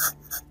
Ha ha ha.